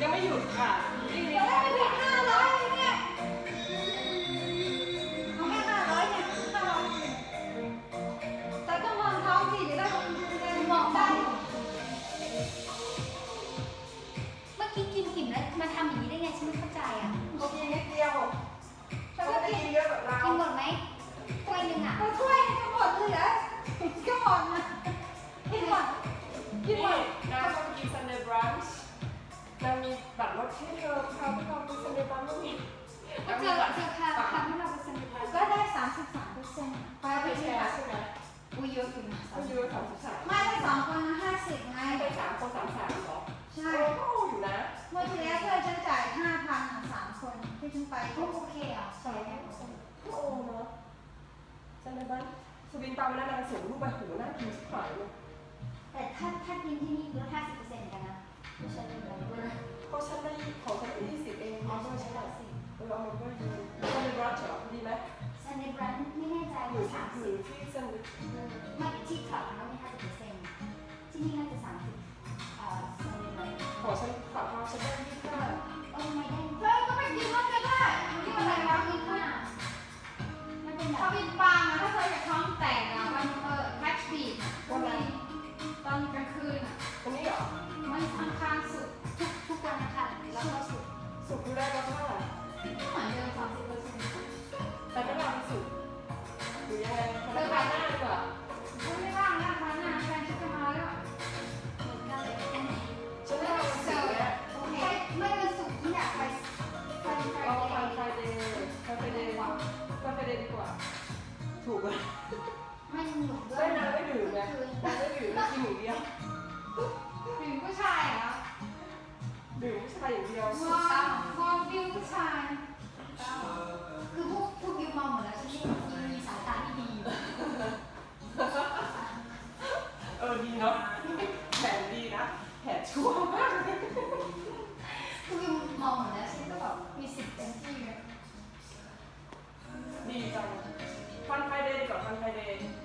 ยังไม่หยุดค่ะ ไม่เธาพวกราเซ็นเดบับ้างไมก็เจอเจอค่ะค่ะเราไปเซ็เดบันก็ได้สามสิบสามเปอร์เซ็นต์ไปไปแชร์ไม่เยอะอยู่นะอุ้เยอะสามสิบสามไม่ไปสองคนห้าสิบไงไปสามคนสามสามหรอใช่ก็โออยู่นะเมื่อทีแรกเธอจ่ายห้าพันสามคนที่ฉันไปโอเคอะใช่ไหมก็โอเนาะเซ็นดบันสวินตามไปแล้วนางสูงรูปไปหูน่ากินชิบยแต่ถ้าถ้ากินที่นี่ลดห้าสิบเปอร์เซ็นต์กันนะไม่ใช่เลยนะ เพราะฉันไม่ของฉันที่สิบเองเอาด้วยฉันละสิเอามาเพิ่ดีซันนี่บรัชเหรอดีไหมซันนี่บรัชไม่แน่ใจหรือสามสิบที่ซันนิบไม่ที่ถอดมันต้องมีห้าสิบเปอร์เซ็นต์ที่นี่น่าจะ มองวิวผู้ชายคือพวกพวกวิวมองหมดแล้วฉันไม่มีสายตาที่ดีเออดีเนาะแผนดีนะแผนชั่วมากคือวิวมองหมดแนแบบมีสิทธิ์เต็มที่เลยดีจังฟนไฟเดย์กว่าฟนไฟเดย์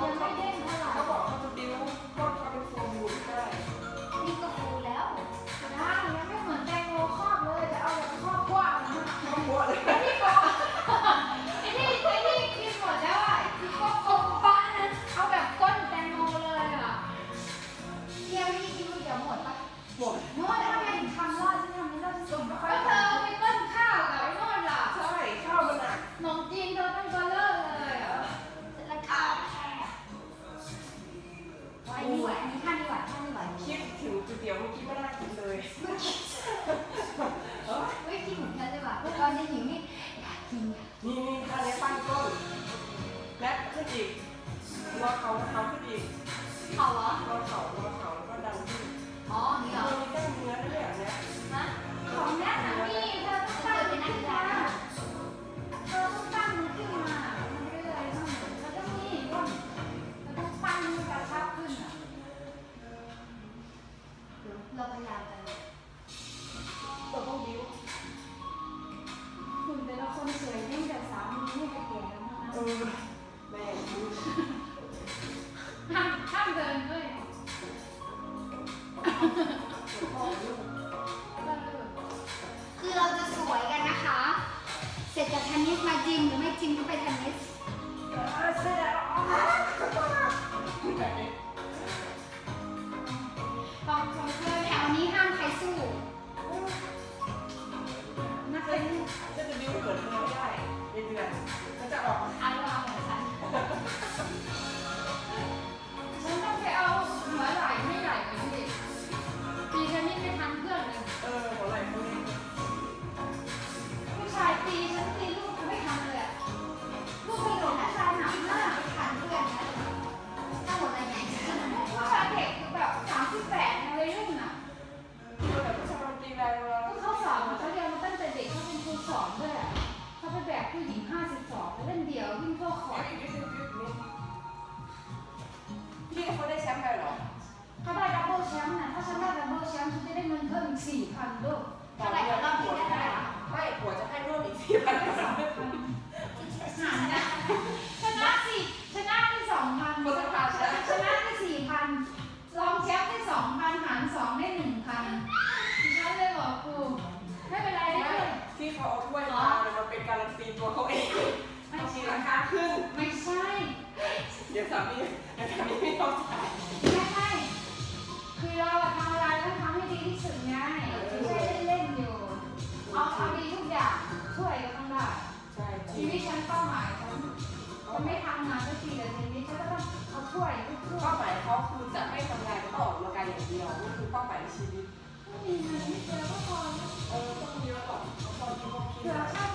Thank you. ห้ามเดินด้วยคือเราจะสวยกันนะคะ เสร็จจากเทนนิสมาจิมหรือไม่จิมก็ไปเทนนิสบอกอแถวนี้ห้ามใครสู้นะคจะดิวเกิดไม่ได้เดือนจะออก Yeah. นี้ฉันเป้าหมายฉันฉันไม่ทำงานสักทีแต่ทีนี้ฉันก็ต้องเอาช่วยทุกถ้วยเป้าหมายเขาคือจะไม่ทำงานก็ออกกำลักายอย่างเดียวนี่คือเป้าหมายในชีวิตไม่มีเงินไม่เจอก็พอเออต้องมีแล้หรอกเขาตอที่เขาคิดเอ